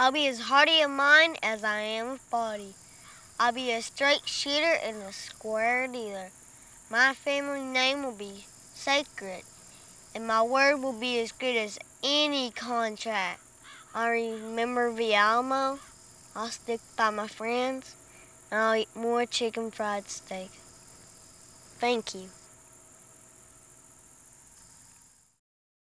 I'll be as hardy of mind as I am of body. I'll be a straight shooter and a square dealer. My family name will be sacred, and my word will be as good as any contract. I remember the Alamo. I'll stick by my friends, and I'll eat more chicken fried steak. Thank you.